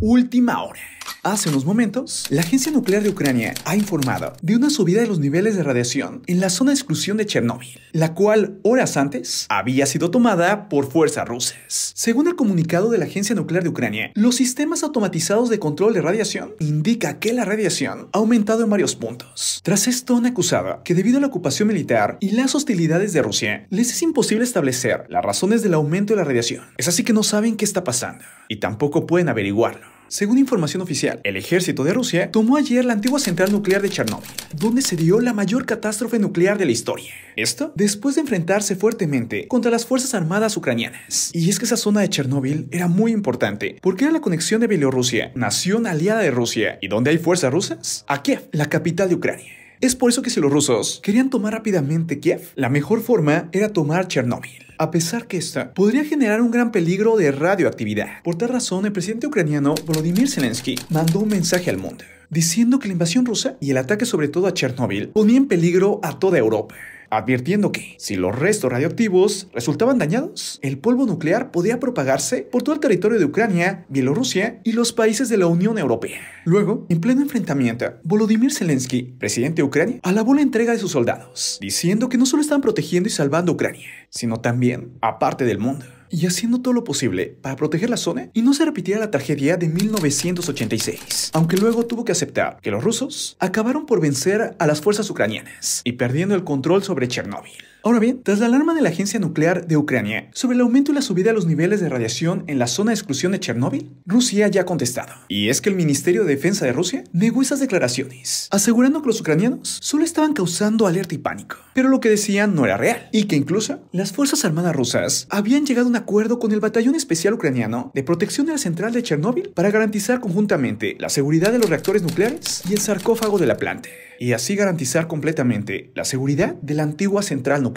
última hora. Hace unos momentos, la Agencia Nuclear de Ucrania ha informado de una subida de los niveles de radiación en la zona de exclusión de Chernóbil, la cual horas antes había sido tomada por fuerzas rusas. Según el comunicado de la Agencia Nuclear de Ucrania, los sistemas automatizados de control de radiación indica que la radiación ha aumentado en varios puntos. Tras esto han acusado que debido a la ocupación militar y las hostilidades de Rusia, les es imposible establecer las razones del aumento de la radiación. Es así que no saben qué está pasando y tampoco pueden averiguarlo. Según información oficial, el ejército de Rusia tomó ayer la antigua central nuclear de Chernóbil, donde se dio la mayor catástrofe nuclear de la historia. Esto después de enfrentarse fuertemente contra las Fuerzas Armadas ucranianas. Y es que esa zona de Chernóbil era muy importante, porque era la conexión de Bielorrusia, nación aliada de Rusia, y donde hay fuerzas rusas, a Kiev, la capital de Ucrania. Es por eso que si los rusos querían tomar rápidamente Kiev, la mejor forma era tomar Chernóbil. A pesar que esta podría generar un gran peligro de radioactividad. Por tal razón, el presidente ucraniano Volodymyr Zelensky mandó un mensaje al mundo, diciendo que la invasión rusa y el ataque sobre todo a Chernóbil ponía en peligro a toda Europa advirtiendo que, si los restos radioactivos resultaban dañados, el polvo nuclear podía propagarse por todo el territorio de Ucrania, Bielorrusia y los países de la Unión Europea. Luego, en pleno enfrentamiento, Volodymyr Zelensky, presidente de Ucrania, alabó la entrega de sus soldados, diciendo que no solo estaban protegiendo y salvando a Ucrania, sino también a parte del mundo y haciendo todo lo posible para proteger la zona y no se repitiera la tragedia de 1986, aunque luego tuvo que aceptar que los rusos acabaron por vencer a las fuerzas ucranianas y perdiendo el control sobre Chernóbil. Ahora bien, tras la alarma de la Agencia Nuclear de Ucrania sobre el aumento y la subida de los niveles de radiación en la zona de exclusión de Chernóbil, Rusia ya ha contestado. Y es que el Ministerio de Defensa de Rusia negó esas declaraciones, asegurando que los ucranianos solo estaban causando alerta y pánico, pero lo que decían no era real, y que incluso las Fuerzas Armadas rusas habían llegado a un acuerdo con el Batallón Especial Ucraniano de Protección de la Central de Chernóbil para garantizar conjuntamente la seguridad de los reactores nucleares y el sarcófago de la planta y así garantizar completamente la seguridad de la antigua central nuclear.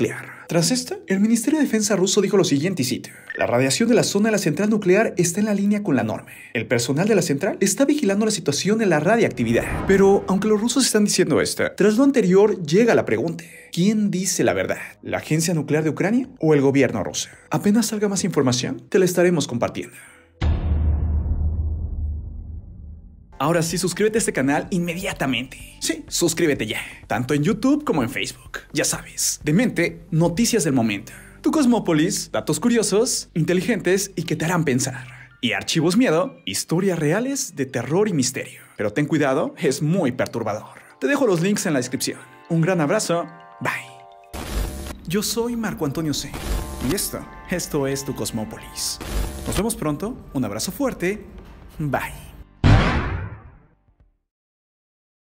Tras esto, el Ministerio de Defensa ruso dijo lo siguiente y la radiación de la zona de la central nuclear está en la línea con la norma. El personal de la central está vigilando la situación de la radiactividad. Pero, aunque los rusos están diciendo esto, tras lo anterior llega la pregunta, ¿quién dice la verdad? ¿La Agencia Nuclear de Ucrania o el gobierno ruso? Apenas salga más información, te la estaremos compartiendo. Ahora sí, suscríbete a este canal inmediatamente. Sí, suscríbete ya, tanto en YouTube como en Facebook. Ya sabes, de mente, noticias del momento. Tu Cosmópolis, datos curiosos, inteligentes y que te harán pensar. Y Archivos Miedo, historias reales de terror y misterio. Pero ten cuidado, es muy perturbador. Te dejo los links en la descripción. Un gran abrazo, bye. Yo soy Marco Antonio C. Y esto, esto es tu Cosmópolis. Nos vemos pronto, un abrazo fuerte, bye.